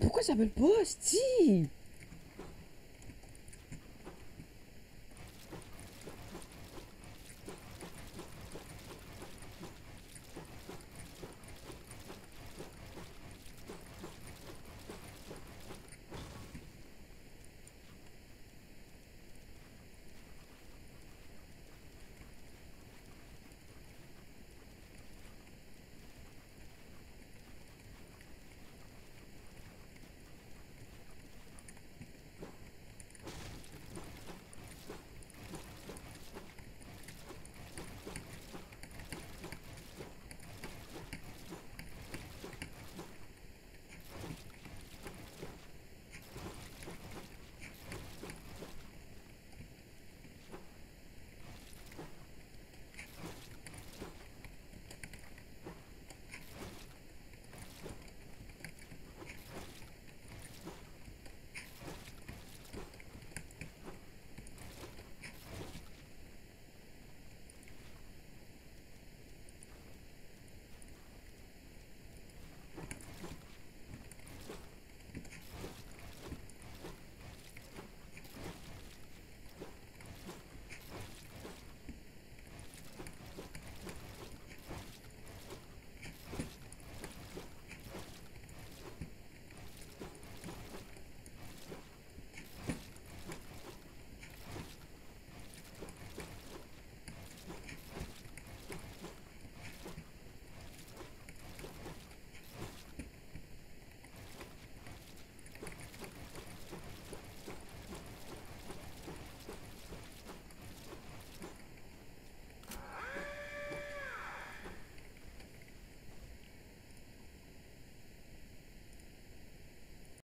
Pourquoi ça pas, Steve?